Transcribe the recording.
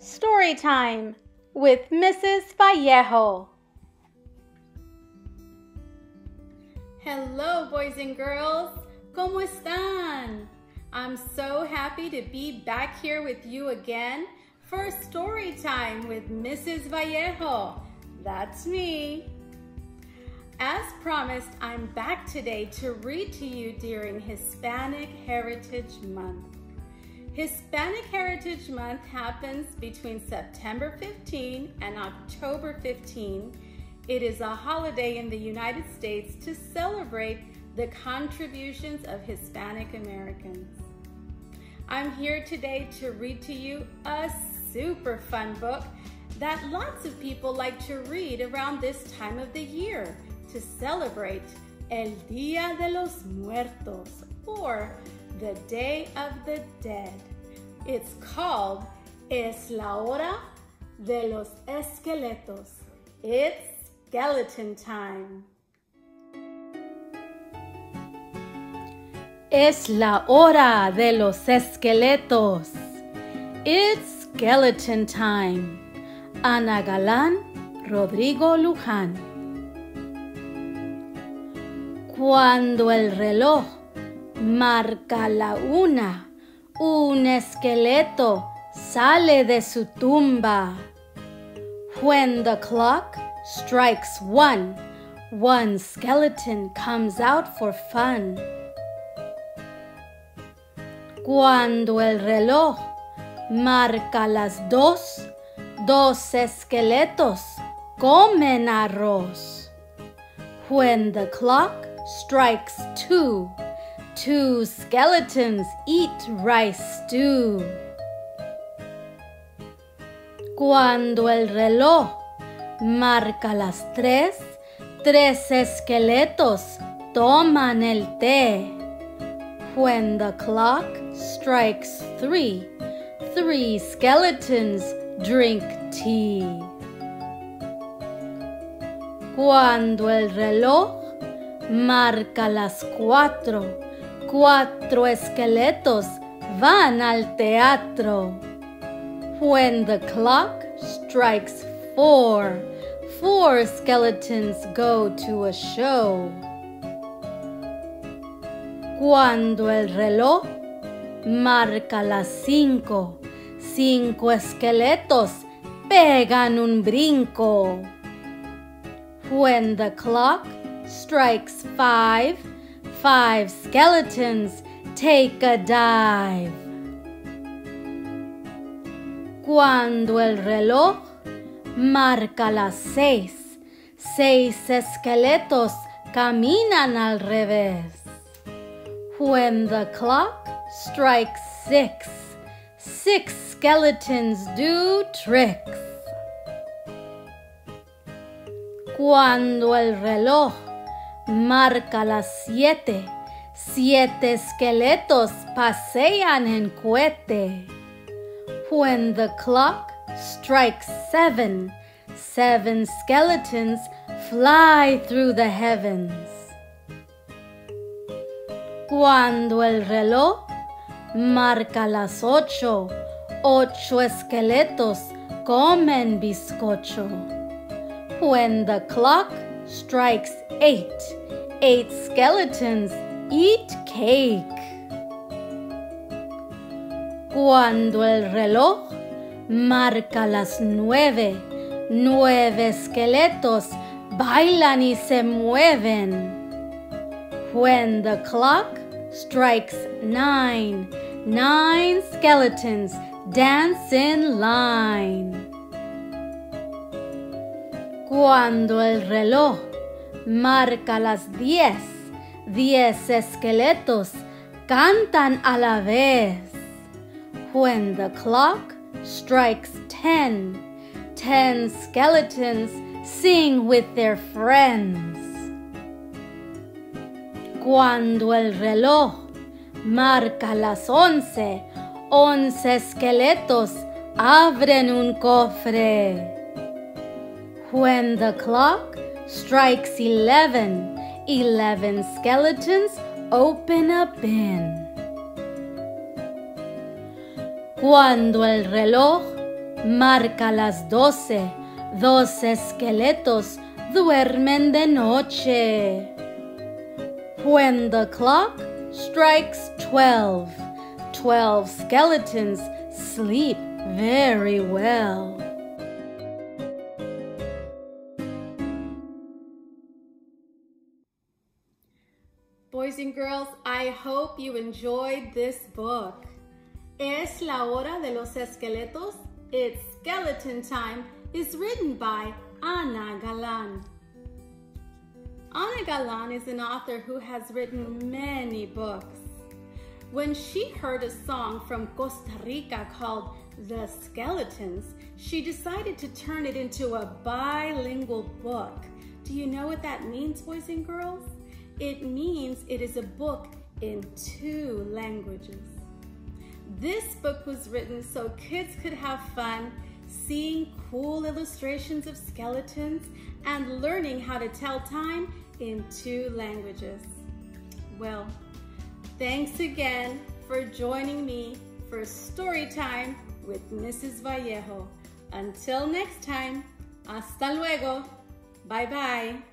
Story time with Mrs. Vallejo. Hello, boys and girls. ¿Cómo están? I'm so happy to be back here with you again for story time with Mrs. Vallejo. That's me. As promised, I'm back today to read to you during Hispanic Heritage Month. Hispanic Heritage Month happens between September 15 and October 15. It is a holiday in the United States to celebrate the contributions of Hispanic Americans. I'm here today to read to you a super fun book that lots of people like to read around this time of the year to celebrate El Día de los Muertos or the Day of the Dead. It's called Es la hora de los esqueletos. It's skeleton time. Es la hora de los esqueletos. It's skeleton time. Ana Galán, Rodrigo Luján. Cuando el reloj marca la una, un esqueleto sale de su tumba. When the clock strikes one, one skeleton comes out for fun. Cuando el reloj marca las dos, dos esqueletos comen arroz. When the clock strikes two, two skeletons eat rice stew. Cuando el reloj marca las tres, tres esqueletos toman el té. When the clock strikes three, three skeletons drink tea. Cuando el reloj marca las cuatro, cuatro esqueletos van al teatro. When the clock strikes four, four skeletons go to a show. Cuando el reloj marca las cinco, cinco esqueletos pegan un brinco. When the clock strikes five, five skeletons take a dive. Cuando el reloj marca las seis, seis esqueletos caminan al revés. When the clock strikes six, six skeletons do tricks. Cuando el reloj marca las siete, siete esqueletos pasean en cohete. When the clock strikes seven, seven skeletons fly through the heavens. Cuando el reloj marca las ocho, ocho esqueletos comen bizcocho. When the clock strikes eight, eight skeletons eat cake. Cuando el reloj marca las nueve, nueve esqueletos bailan y se mueven. When the clock strikes nine, nine skeletons dance in line. Cuando el reloj marca las diez, diez esqueletos cantan a la vez. When the clock strikes ten, ten skeletons sing with their friends. Cuando el reloj marca las once, once esqueletos abren un cofre. When the clock strikes eleven, eleven skeletons open a bin. Cuando el reloj marca las doce. Dos esqueletos duermen de noche. When the clock strikes twelve, twelve skeletons sleep very well. Boys and girls, I hope you enjoyed this book. Es la hora de los esqueletos. It's skeleton time is written by Ana Galan. Ana Galan is an author who has written many books. When she heard a song from Costa Rica called The Skeletons, she decided to turn it into a bilingual book. Do you know what that means, boys and girls? It means it is a book in two languages. This book was written so kids could have fun seeing cool illustrations of skeletons and learning how to tell time in two languages. Well, thanks again for joining me for story time with Mrs. Vallejo. Until next time, hasta luego. Bye bye.